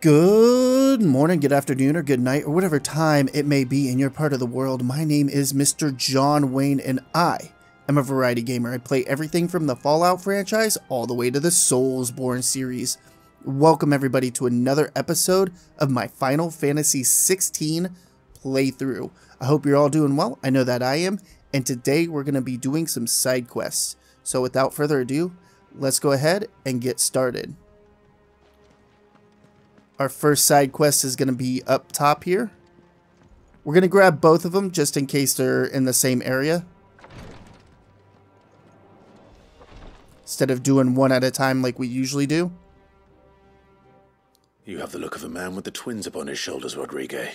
Good morning, good afternoon, or good night, or whatever time it may be in your part of the world. My name is Mr. John Wayne, and I am a variety gamer. I play everything from the Fallout franchise all the way to the Soulsborne series. Welcome, everybody, to another episode of my Final Fantasy XVI playthrough. I hope you're all doing well. I know that I am, and today we're going to be doing some side quests. So, without further ado, let's go ahead and get started. Our first side quest is going to be up top here. We're going to grab both of them just in case they're in the same area. Instead of doing one at a time like we usually do. You have the look of a man with the twins upon his shoulders, Rodrigue.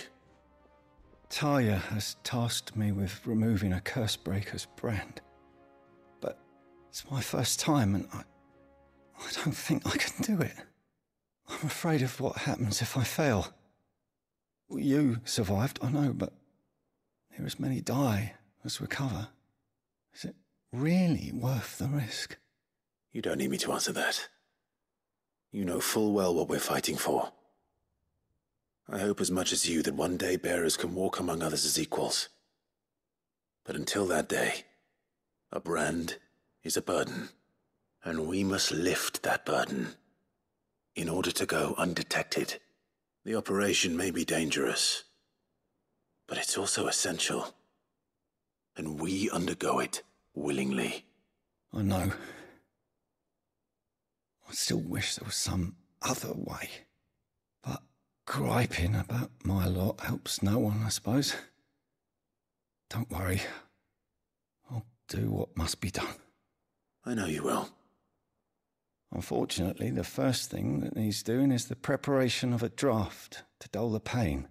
Tarja has tasked me with removing a Cursebreaker's brand. But it's my first time and I, I don't think I can do it. I'm afraid of what happens if I fail. You survived, I know, but here as many die as recover. Is it really worth the risk? You don't need me to answer that. You know full well what we're fighting for. I hope as much as you that one day bearers can walk among others as equals. But until that day, a brand is a burden, and we must lift that burden in order to go undetected. The operation may be dangerous, but it's also essential. And we undergo it willingly. I know. I still wish there was some other way. But griping about my lot helps no one, I suppose. Don't worry. I'll do what must be done. I know you will. Unfortunately, the first thing that needs doing is the preparation of a draft to dull the pain.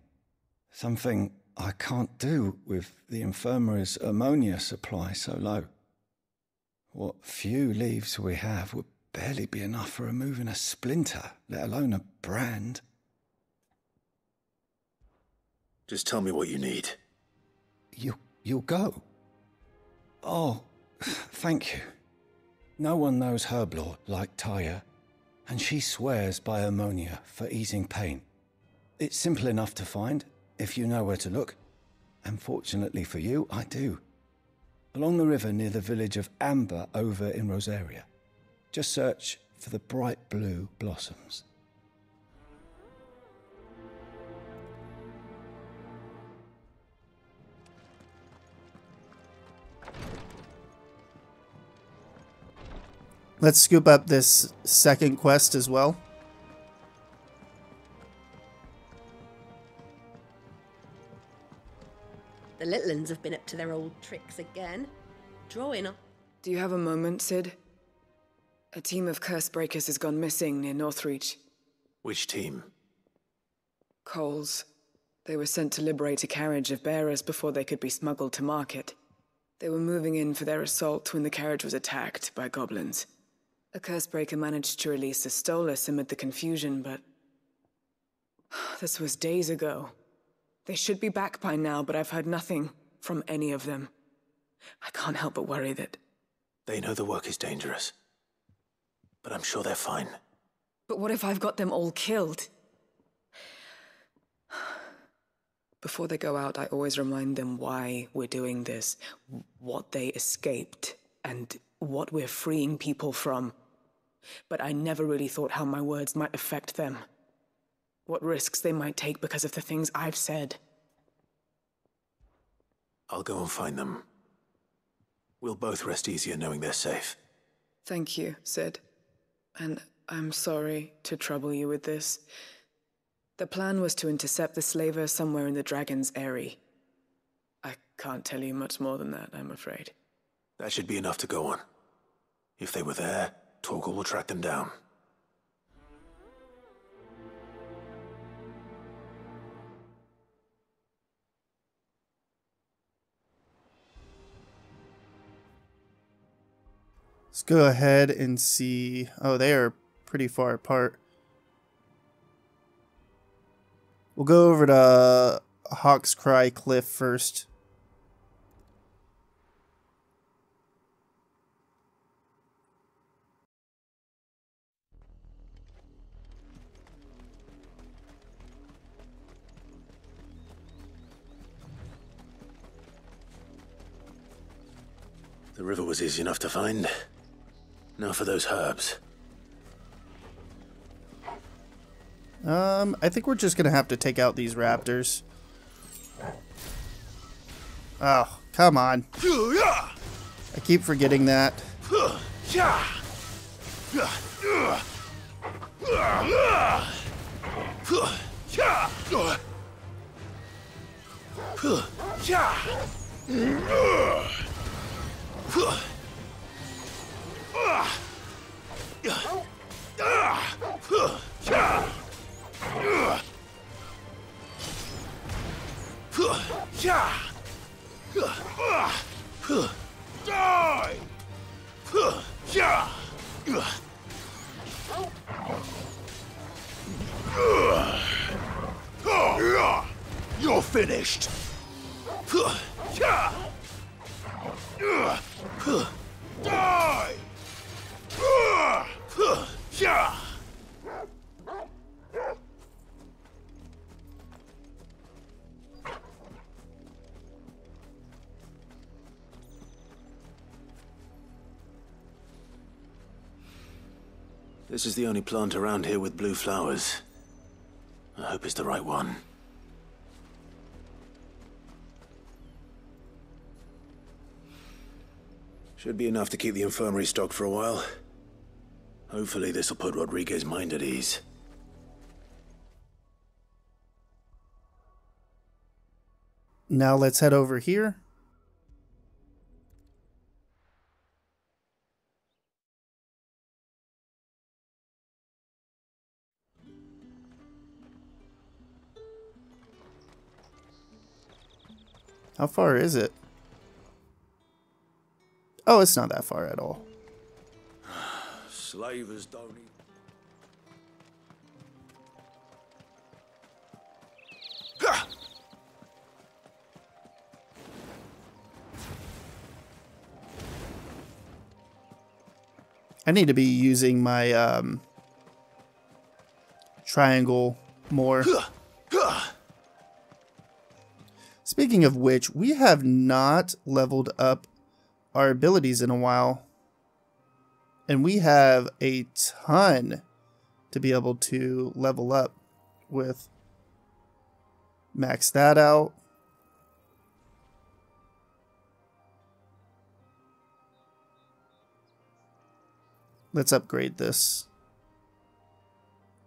Something I can't do with the infirmary's ammonia supply so low. What few leaves we have would barely be enough for removing a splinter, let alone a brand. Just tell me what you need. You, you'll go? Oh, thank you. No one knows Herblore like Tarja, and she swears by ammonia for easing pain. It's simple enough to find, if you know where to look. And fortunately for you, I do. Along the river near the village of Amber over in Rosaria. Just search for the bright blue blossoms. Let's scoop up this second quest as well. The little ones have been up to their old tricks again. Drawing up. Do you have a moment, Sid? A team of curse breakers has gone missing near Northreach. Which team? Coles. They were sent to liberate a carriage of bearers before they could be smuggled to market. They were moving in for their assault when the carriage was attacked by goblins. A cursebreaker managed to release a Stolas amid the confusion, but... This was days ago. They should be back by now, but I've heard nothing from any of them. I can't help but worry that... They know the work is dangerous. But I'm sure they're fine. But what if I've got them all killed? Before they go out, I always remind them why we're doing this, what they escaped, and what we're freeing people from. But I never really thought how my words might affect them. What risks they might take because of the things I've said. I'll go and find them. We'll both rest easier knowing they're safe. Thank you, Sid. And I'm sorry to trouble you with this. The plan was to intercept the slaver somewhere in the Dragon's Aery. I can't tell you much more than that, I'm afraid. That should be enough to go on. If they were there, Torgal will track them down. Let's go ahead and see. Oh, they are pretty far apart. We'll go over to Hawk's Cry Cliff first. The river was easy enough to find. Now for those herbs. Um, I think we're just gonna have to take out these raptors. Oh, come on. I keep forgetting that. You're finished. Die! This is the only plant around here with blue flowers. I hope it's the right one. Should be enough to keep the infirmary stocked for a while. Hopefully this'll put Rodrigue's mind at ease. Now let's head over here. How far is it? Oh, it's not that far at all. Slavers don't. I need to be using my um, triangle more. Speaking of which, we have not leveled up our abilities in a while. And we have a ton to be able to level up with. Max that out. Let's upgrade this.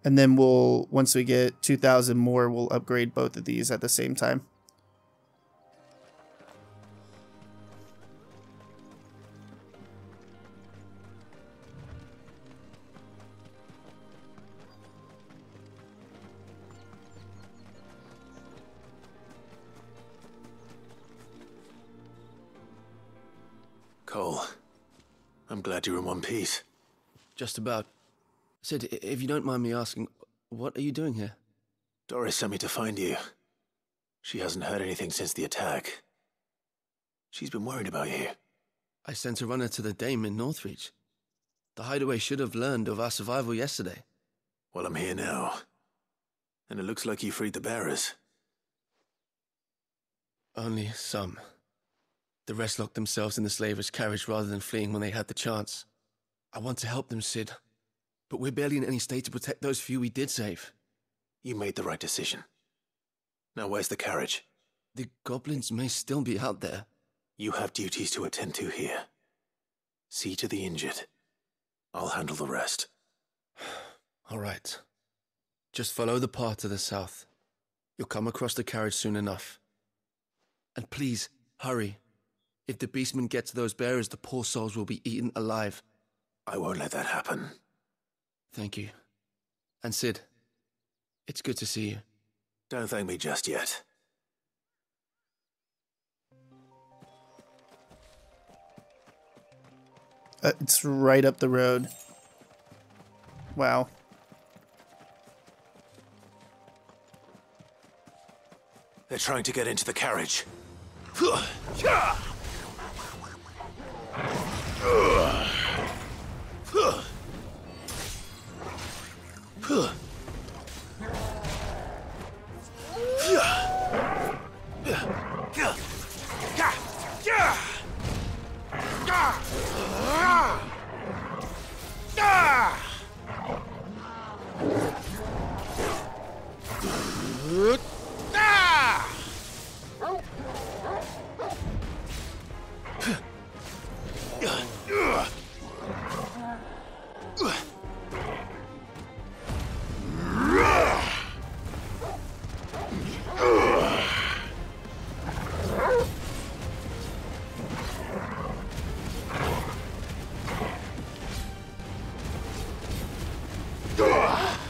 And then we'll, once we get 2,000 more, we'll upgrade both of these at the same time. One piece. Just about. Sid, if you don't mind me asking, what are you doing here? Doris sent me to find you. She hasn't heard anything since the attack. She's been worried about you. I sent a runner to the Dame in Northreach. The hideaway should have learned of our survival yesterday. Well, I'm here now. And it looks like you freed the bearers. Only some. The rest locked themselves in the slaver's carriage rather than fleeing when they had the chance. I want to help them, Sid. But we're barely in any state to protect those few we did save. You made the right decision. Now, where's the carriage? The goblins may still be out there. You have duties to attend to here. See to the injured. I'll handle the rest. All right. Just follow the path to the south. You'll come across the carriage soon enough. And please, hurry. If the beastmen get to those bearers, the poor souls will be eaten alive. I won't let that happen. Thank you. And Sid, it's good to see you. Don't thank me just yet. Uh, it's right up the road. Wow. They're trying to get into the carriage. Yeah! あ!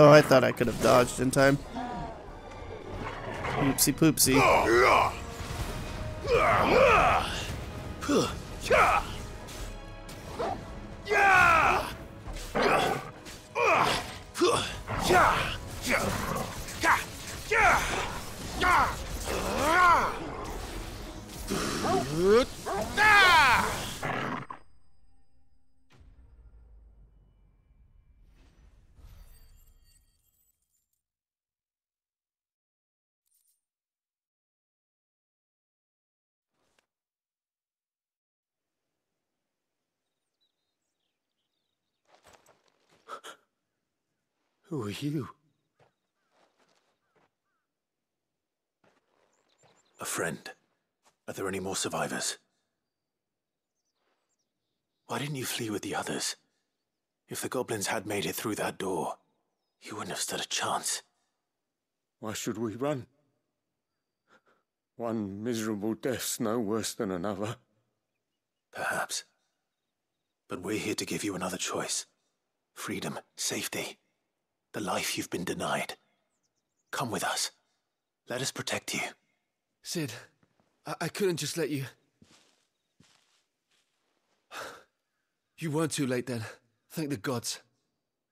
Oh, I thought I could have dodged in time. Oopsie poopsie. Who are you? A friend. Are there any more survivors? Why didn't you flee with the others? If the goblins had made it through that door, you wouldn't have stood a chance. Why should we run? One miserable death's no worse than another. Perhaps. But we're here to give you another choice. Freedom, safety, the life you've been denied. Come with us. Let us protect you. Sid, I, I couldn't just let you. You weren't too late then. Thank the gods.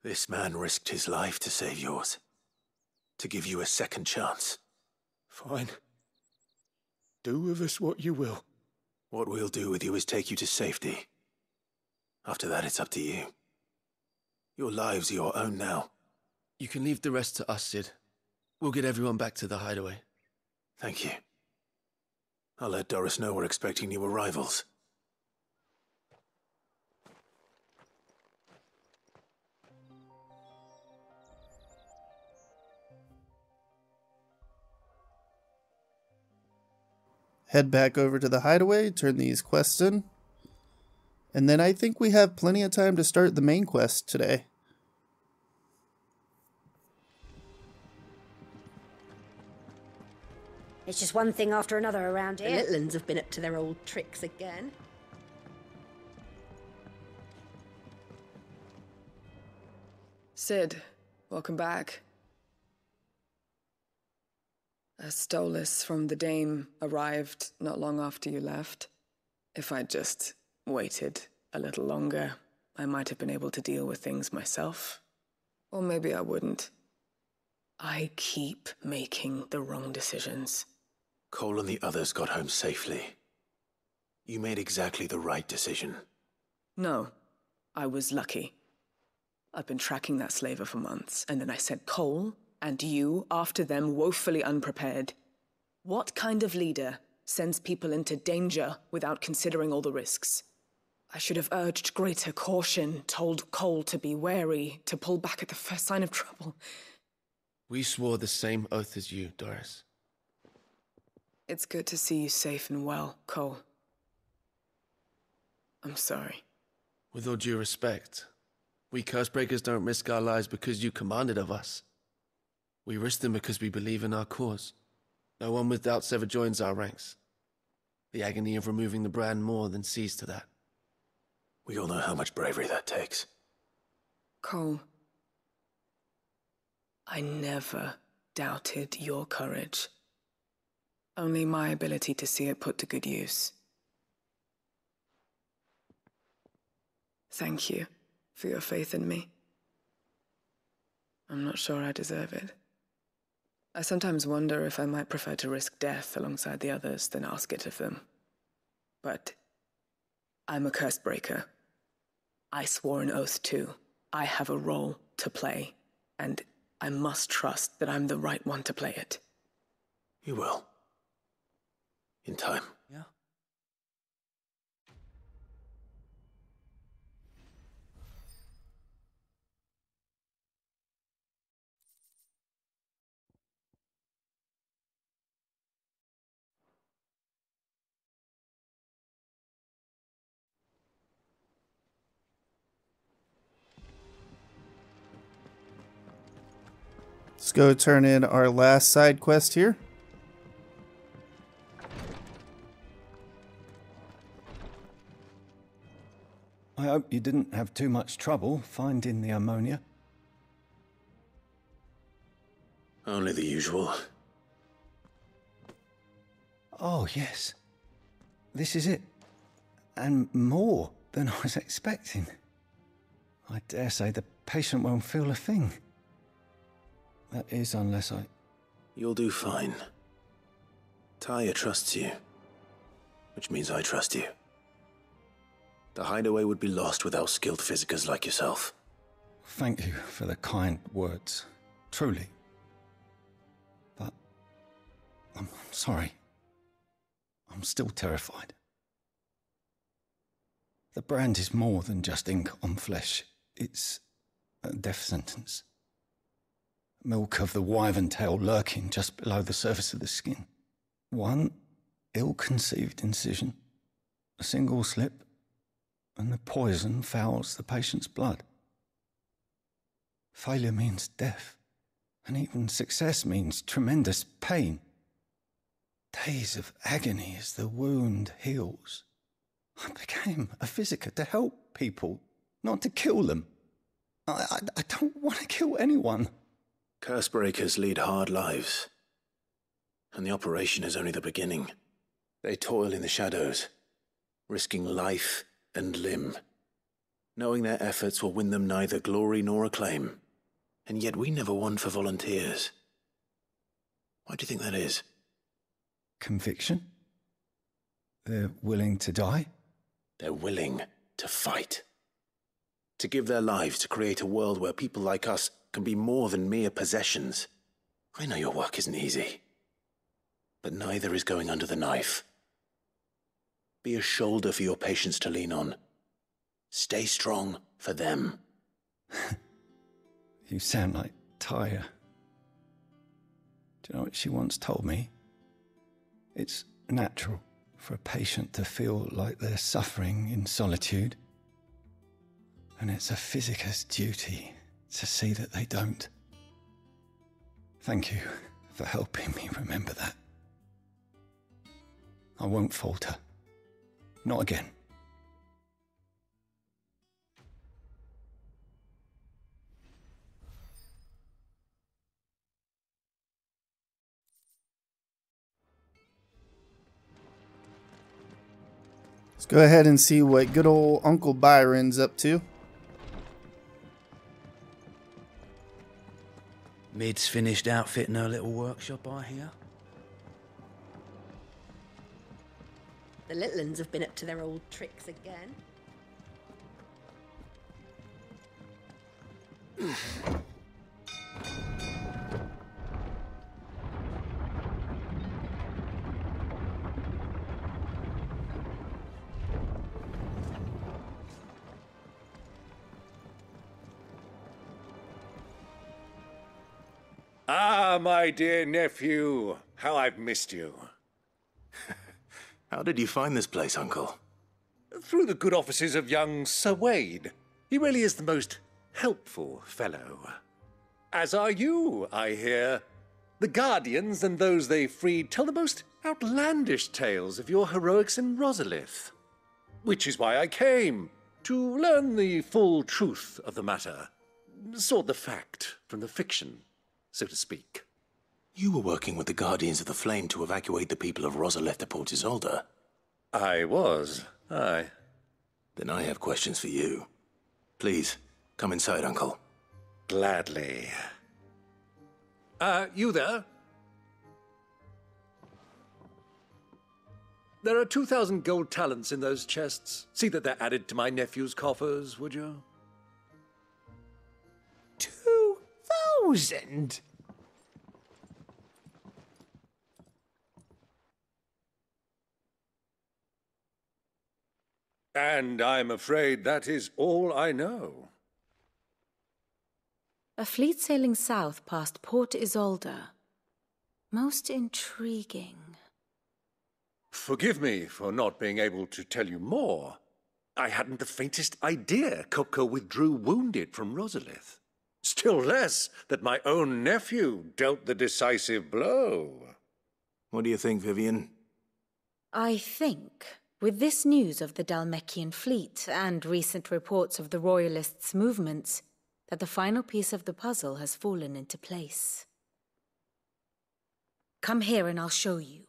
This man risked his life to save yours. To give you a second chance. Fine. Do with us what you will. What we'll do with you is take you to safety. After that, it's up to you. Your lives are your own now. You can leave the rest to us, Sid. We'll get everyone back to the hideaway. Thank you. I'll let Doris know we're expecting new arrivals. Head back over to the hideaway, turn these quests in. And then I think we have plenty of time to start the main quest today. It's just one thing after another around here. The here. Litlans have been up to their old tricks again. Sid, welcome back. A Stolas from the Dame arrived not long after you left. If I'd just waited a little longer, I might have been able to deal with things myself. Or maybe I wouldn't. I keep making the wrong decisions. Cole and the others got home safely. You made exactly the right decision. No, I was lucky. I've been tracking that slaver for months, and then I sent Cole and you after them woefully unprepared. What kind of leader sends people into danger without considering all the risks? I should have urged greater caution, told Cole to be wary, to pull back at the first sign of trouble. We swore the same oath as you, Doris. It's good to see you safe and well, Cole. I'm sorry. With all due respect, we Cursebreakers don't risk our lives because you commanded of us. We risk them because we believe in our cause. No one with doubts ever joins our ranks. The agony of removing the brand more than sees to that. We all know how much bravery that takes. Cole, I never doubted your courage. Only my ability to see it put to good use. Thank you for your faith in me. I'm not sure I deserve it. I sometimes wonder if I might prefer to risk death alongside the others than ask it of them. But I'm a curse breaker. I swore an oath too. I have a role to play, and I must trust that I'm the right one to play it. You will in time. Yeah. Let's go turn in our last side quest here. Hope you didn't have too much trouble finding the ammonia. Only the usual. Oh, yes. This is it. And more than I was expecting. I dare say the patient won't feel a thing. That is, unless I. You'll do fine. Tarja trusts you, which means I trust you. The hideaway would be lost without skilled physickers like yourself. Thank you for the kind words. Truly. But. I'm, I'm sorry. I'm still terrified. The brand is more than just ink on flesh, it's a death sentence. Milk of the wyvern tail lurking just below the surface of the skin. One ill conceived incision, a single slip, and the poison fouls the patient's blood. Failure means death, and even success means tremendous pain. Days of agony as the wound heals. I became a physicker to help people, not to kill them. I, I, I don't want to kill anyone. Curse breakers lead hard lives. And the operation is only the beginning. They toil in the shadows, risking life and limb, knowing their efforts will win them neither glory nor acclaim. And yet we never won for volunteers. Why do you think that is? Conviction? They're willing to die? They're willing to fight. To give their lives to create a world where people like us can be more than mere possessions. I know your work isn't easy. But neither is going under the knife. Be a shoulder for your patients to lean on. Stay strong for them. you sound like Tarja. Do you know what she once told me? It's natural for a patient to feel like they're suffering in solitude. And it's a physicker's duty to see that they don't. Thank you for helping me remember that. I won't falter. Not again. Let's go ahead and see what good old Uncle Byron's up to. Mid's finished outfitting her little workshop, I hear. The little uns have been up to their old tricks again. Ah, my dear nephew, how I've missed you. How did you find this place, Uncle? Through the good offices of young Sir Wade. He really is the most helpful fellow. As are you, I hear. The Guardians and those they freed tell the most outlandish tales of your heroics in Rosalith. Which is why I came, to learn the full truth of the matter. Sort the fact from the fiction, so to speak. You were working with the Guardians of the Flame to evacuate the people of Rosaletta Port Isolde. I was, aye. Then I have questions for you. Please, come inside, Uncle. Gladly. Uh, you there? There are 2,000 gold talents in those chests. See that they're added to my nephew's coffers, would you? 2,000? And I'm afraid that is all I know. A fleet sailing south past Port Isolde. Most intriguing. Forgive me for not being able to tell you more. I hadn't the faintest idea Kupka withdrew wounded from Rosalith. Still less that my own nephew dealt the decisive blow. What do you think, Vivian? I think, with this news of the Dhalmekian fleet and recent reports of the Royalists' movements, that the final piece of the puzzle has fallen into place. Come here and I'll show you.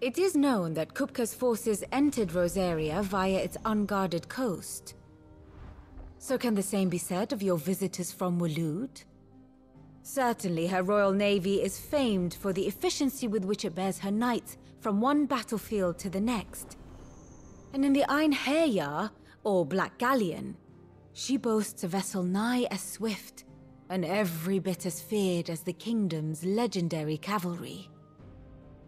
It is known that Kupka's forces entered Rosaria via its unguarded coast. So can the same be said of your visitors from Waloed? Certainly her royal navy is famed for the efficiency with which it bears her knights from one battlefield to the next. And in the Einherjar, or Black Galleon, she boasts a vessel nigh as swift and every bit as feared as the kingdom's legendary cavalry.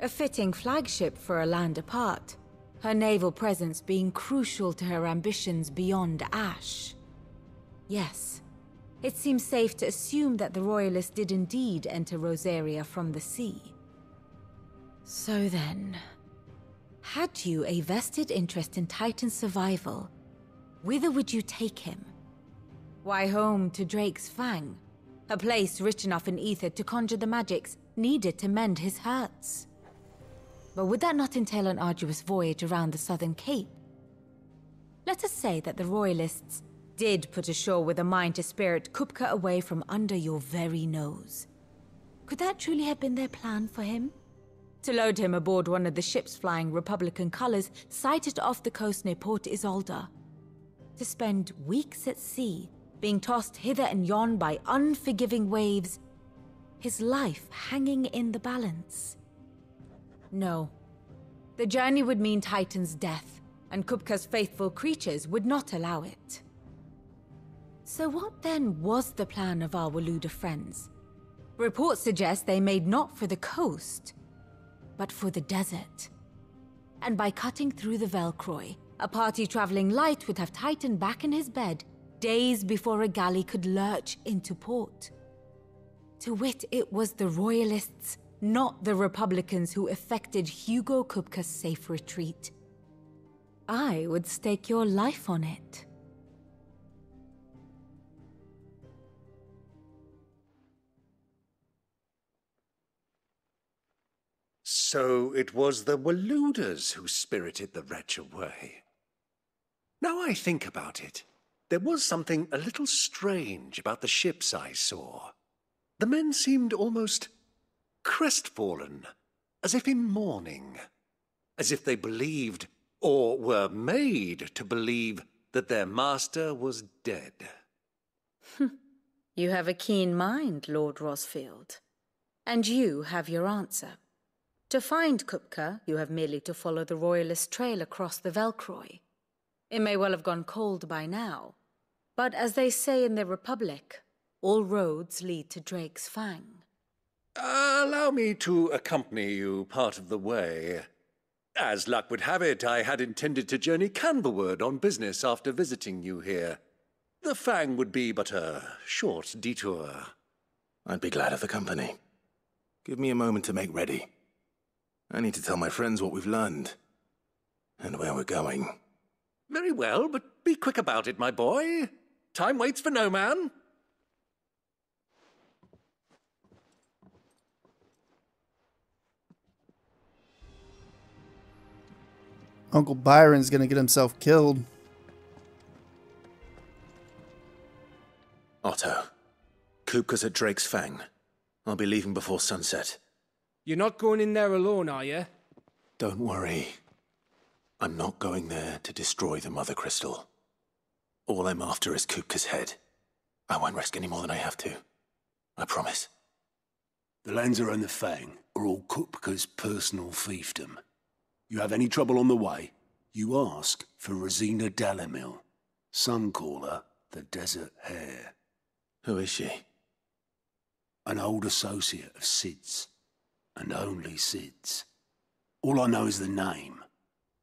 A fitting flagship for a land apart, her naval presence being crucial to her ambitions beyond Ash. Yes, it seems safe to assume that the Royalists did indeed enter Rosaria from the sea. So then, had you a vested interest in Titan's survival, whither would you take him? Why home to Drake's Fang, a place rich enough in ether to conjure the magics needed to mend his hurts. But would that not entail an arduous voyage around the southern cape? Let us say that the Royalists did put ashore with a mind to spirit Kupka away from under your very nose. Could that truly have been their plan for him? To load him aboard one of the ships flying Republican colors sighted off the coast near Port Isolde. To spend weeks at sea, being tossed hither and yon by unforgiving waves, his life hanging in the balance. No. The journey would mean Titan's death, and Kupka's faithful creatures would not allow it. So what then was the plan of our Waloeder friends? Reports suggest they made not for the coast, but for the desert. And by cutting through the Velkroy, a party traveling light would have Titan back in his bed days before a galley could lurch into port. To wit, it was the Royalists not the Republicans who effected Hugo Kupka's safe retreat. I would stake your life on it. So it was the Waloeders who spirited the wretch away. Now I think about it, there was something a little strange about the ships I saw. The men seemed almost crestfallen, as if in mourning, as if they believed, or were made to believe, that their master was dead. you have a keen mind, Lord Rosfield. And you have your answer. To find Kupka, you have merely to follow the Royalist trail across the Velkroy. It may well have gone cold by now, but as they say in the Republic, all roads lead to Drake's Fang. Uh, allow me to accompany you part of the way. As luck would have it, I had intended to journey Kanverward on business after visiting you here. The Fang would be but a short detour. I'd be glad of the company. Give me a moment to make ready. I need to tell my friends what we've learned. And where we're going. Very well, but be quick about it, my boy. Time waits for no man. Uncle Byron's gonna get himself killed. Otto, Kupka's at Drake's Fang. I'll be leaving before sunset. You're not going in there alone, are you? Don't worry. I'm not going there to destroy the Mother Crystal. All I'm after is Kupka's head. I won't risk any more than I have to. I promise. The Lancer and the Fang are all Kupka's personal fiefdom. You have any trouble on the way, you ask for Rosina Dalimil. Some call her the Desert Hare. Who is she? An old associate of Cid's, and only Cid's. All I know is the name,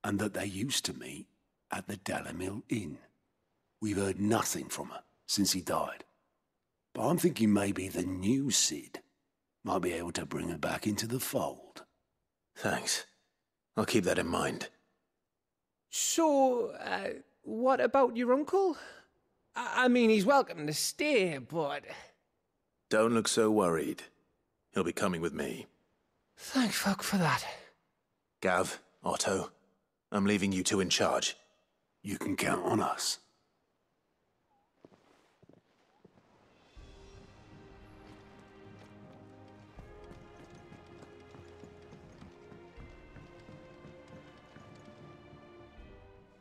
and that they used to meet at the Dalimil Inn. We've heard nothing from her since he died. But I'm thinking maybe the new Cid might be able to bring her back into the fold. Thanks. I'll keep that in mind. So, uh, what about your uncle? I, I mean, he's welcome to stay, but. Don't look so worried. He'll be coming with me. Thank fuck for that. Gav, Otto, I'm leaving you two in charge. You can count on us.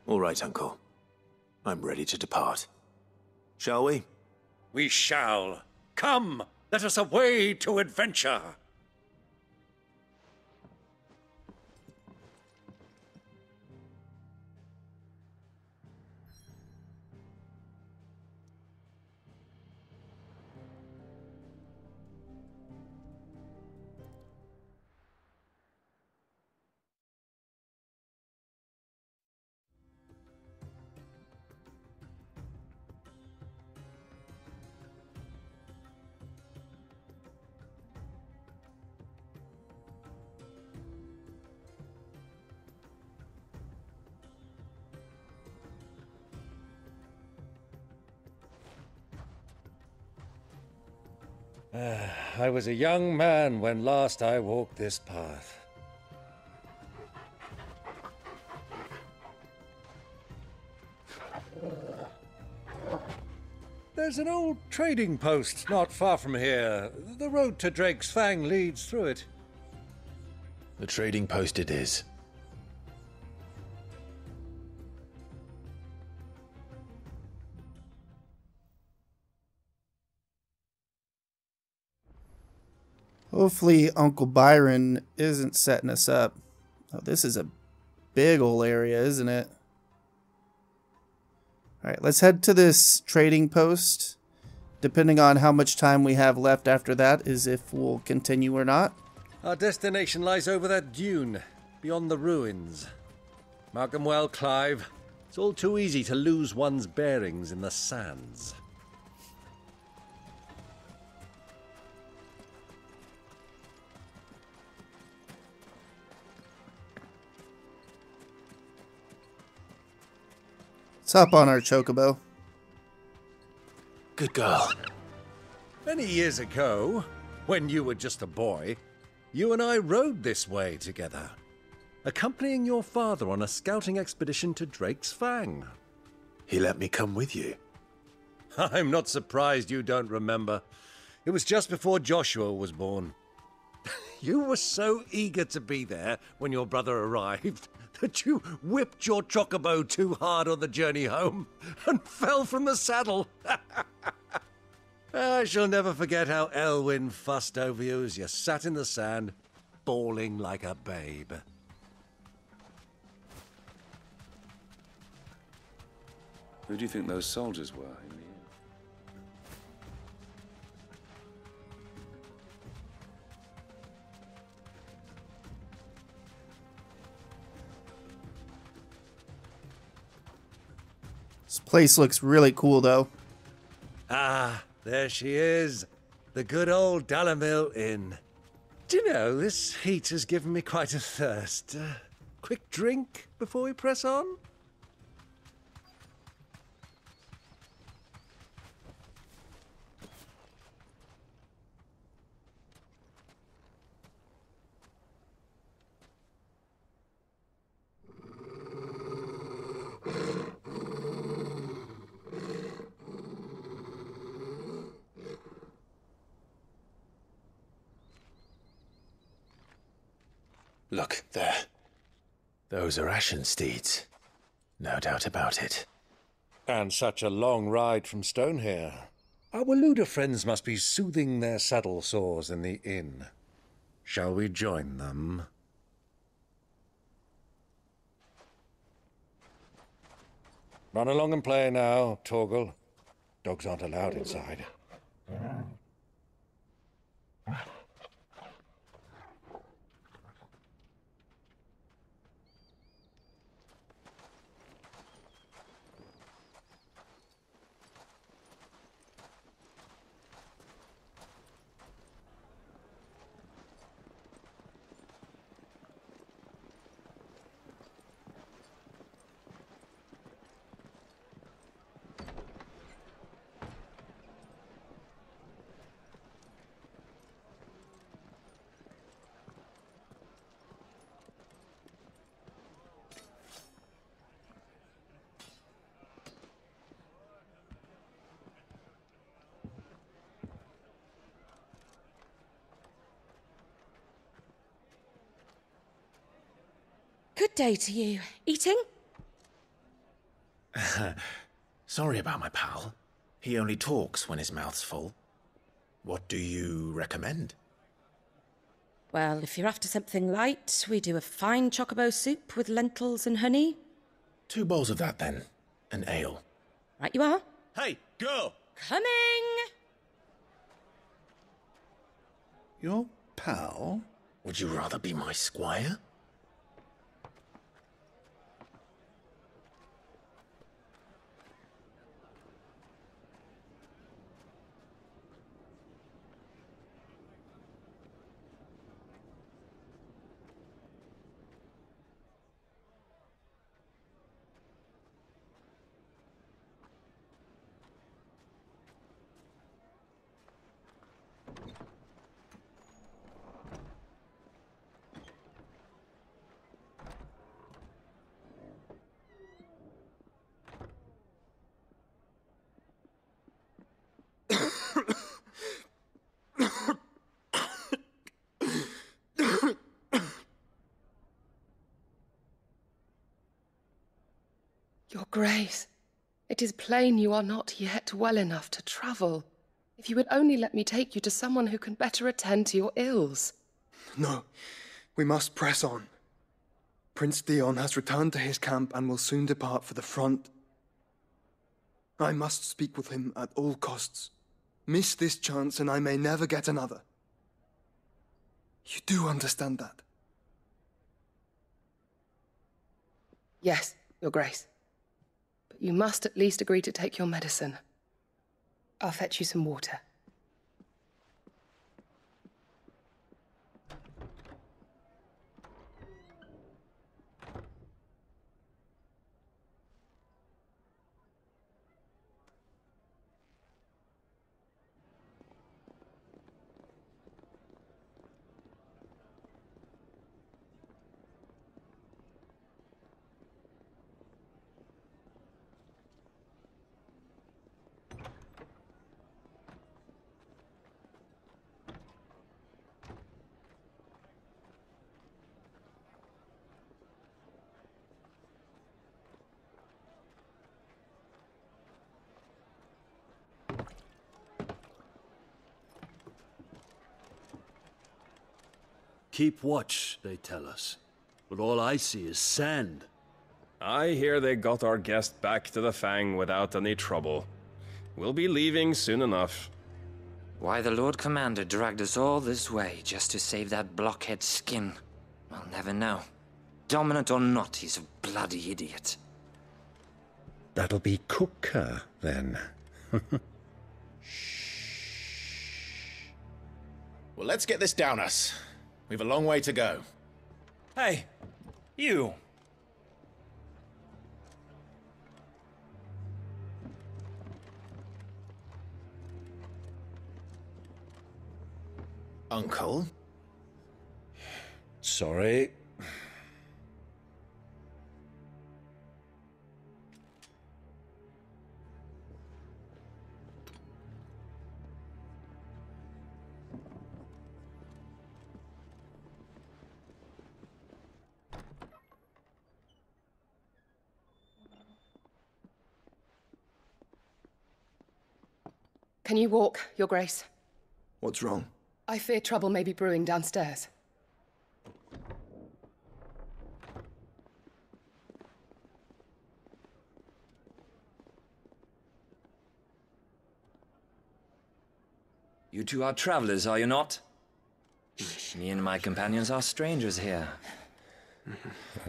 All right, Uncle. I'm ready to depart. Shall we? We shall. Come, let us away to adventure. I was a young man when last I walked this path. There's an old trading post not far from here. The road to Drake's Fang leads through it. The trading post it is. Hopefully, Uncle Byron isn't setting us up. Oh, this is a big old area, isn't it? Alright, let's head to this trading post. Depending on how much time we have left after that, is if we'll continue or not. Our destination lies over that dune, beyond the ruins. Mark them well, Clive. It's all too easy to lose one's bearings in the sands. Let's hop on our chocobo. Good girl. Many years ago, when you were just a boy, you and I rode this way together, accompanying your father on a scouting expedition to Drake's Fang. He let me come with you. I'm not surprised you don't remember. It was just before Joshua was born. You were so eager to be there when your brother arrived that you whipped your chocobo too hard on the journey home and fell from the saddle. I shall never forget how Elwyn fussed over you as you sat in the sand, bawling like a babe. Who do you think those soldiers were place looks really cool, though. Ah, there she is. The good old Dalimil Inn. Do you know, this heat has given me quite a thirst. Uh, quick drink before we press on? Look, there. Those are Ashen steeds. No doubt about it. And such a long ride from Stonehere. Our Waloeder friends must be soothing their saddle sores in the inn. Shall we join them? Run along and play now, Torgal. Dogs aren't allowed inside. Day to you. Eating? Sorry about my pal. He only talks when his mouth's full. What do you recommend? Well, if you're after something light, we do a fine chocobo soup with lentils and honey. Two bowls of that then. An ale. Right you are. Hey, girl! Coming! Your pal? Would you rather be my squire? Your Grace, it is plain you are not yet well enough to travel. If you would only let me take you to someone who can better attend to your ills. No, we must press on. Prince Dion has returned to his camp and will soon depart for the front. I must speak with him at all costs. Miss this chance and I may never get another. You do understand that? Yes, Your Grace. You must at least agree to take your medicine. I'll fetch you some water. Keep watch, they tell us. But all I see is sand. I hear they got our guest back to the Fang without any trouble. We'll be leaving soon enough. Why the Lord Commander dragged us all this way just to save that blockhead skin, I'll never know. Dominant or not, he's a bloody idiot. That'll be Cooker, then. Well, let's get this down us. We've a long way to go. Hey, you. Uncle? Sorry. Can you walk, Your Grace? What's wrong? I fear trouble may be brewing downstairs. You two are travelers, are you not? Me and my companions are strangers here.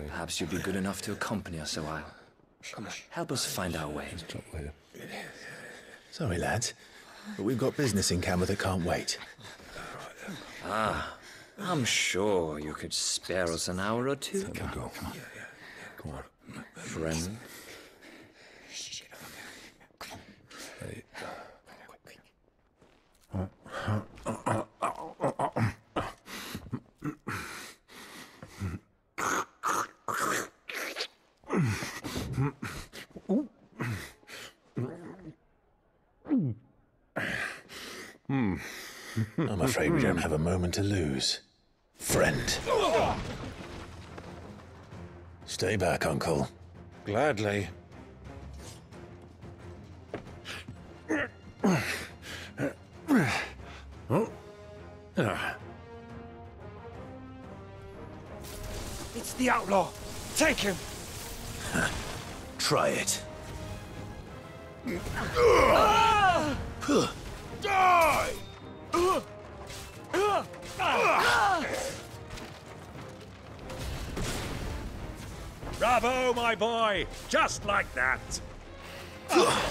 Perhaps you'd be good enough to accompany us a while. Come on. Help us find our way. Sorry, lads, but we've got business in Camber that can't wait. Ah, I'm sure you could spare us an hour or two. Go. Come on. Go on. Friend. Hey. I'm afraid we don't have a moment to lose. Friend. Stay back, Uncle. Gladly. Ah. It's the outlaw. Take him. Try it. Die! Bravo, my boy! Just like that!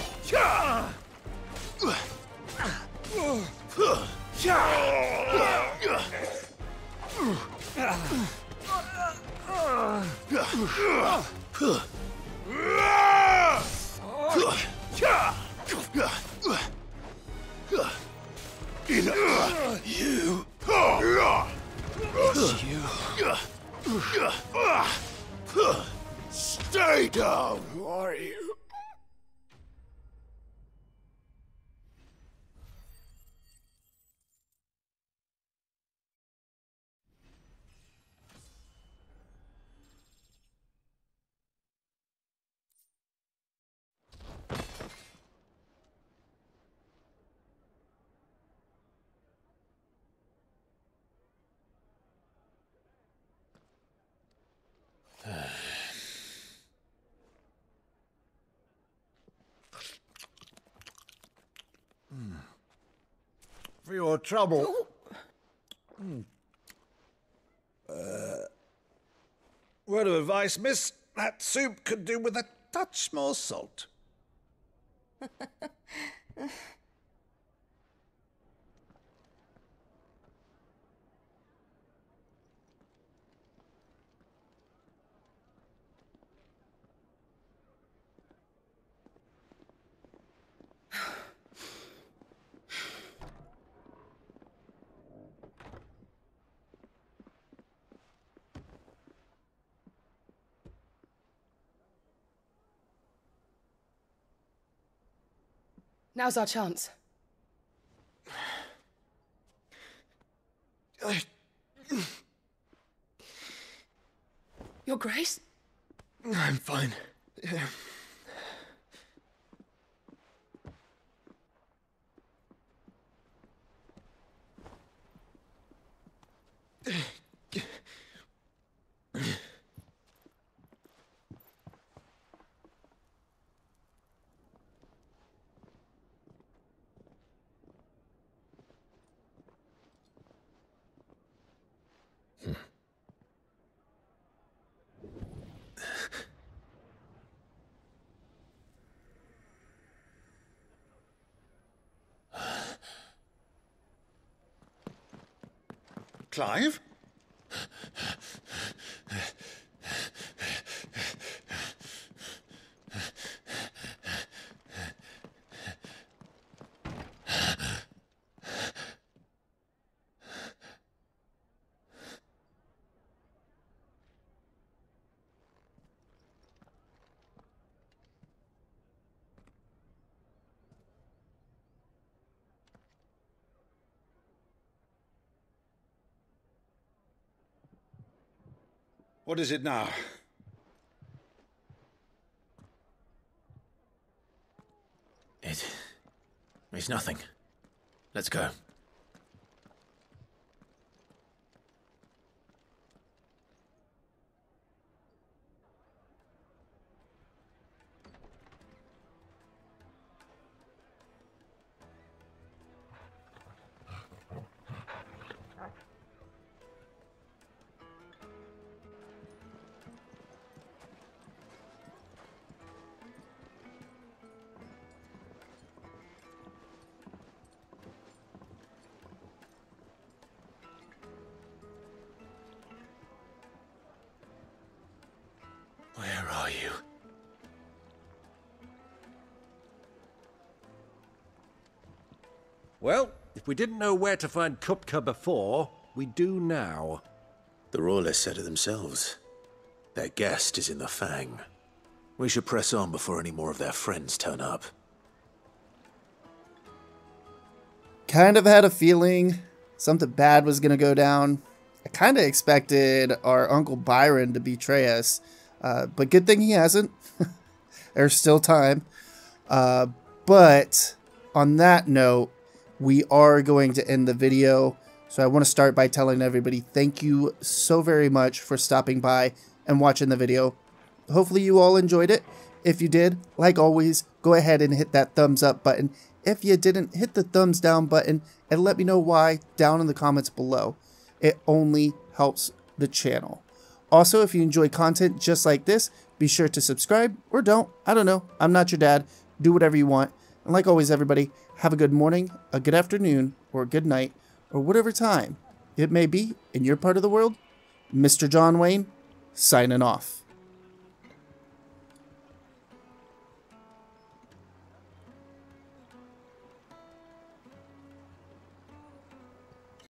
your trouble. Hmm. Uh, word of advice, miss. That soup could do with a touch more salt. Now's our chance. Your Grace? I'm fine. Yeah. Clive? What is it now? It. It's nothing. Let's go. Well, if we didn't know where to find Kupka before, we do now. The Royalists said it themselves. Their guest is in the Fang. We should press on before any more of their friends turn up. Kind of had a feeling something bad was going to go down. I kind of expected our Uncle Byron to betray us. Uh, but good thing he hasn't. There's still time. Uh, but on that note, we are going to end the video. So I want to start by telling everybody thank you so very much for stopping by and watching the video. Hopefully you all enjoyed it. If you did, like always, go ahead and hit that thumbs up button. If you didn't, hit the thumbs down button and let me know why down in the comments below. It only helps the channel. Also, if you enjoy content just like this, be sure to subscribe or don't. I don't know. I'm not your dad. Do whatever you want. And like always, everybody, have a good morning, a good afternoon, or a good night, or whatever time it may be in your part of the world. Mr. John Wayne, signing off.